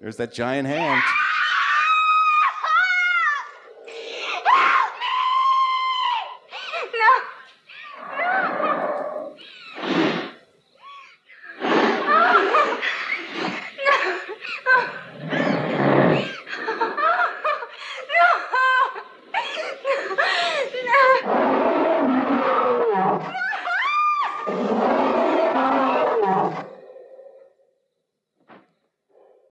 There's that giant hand. you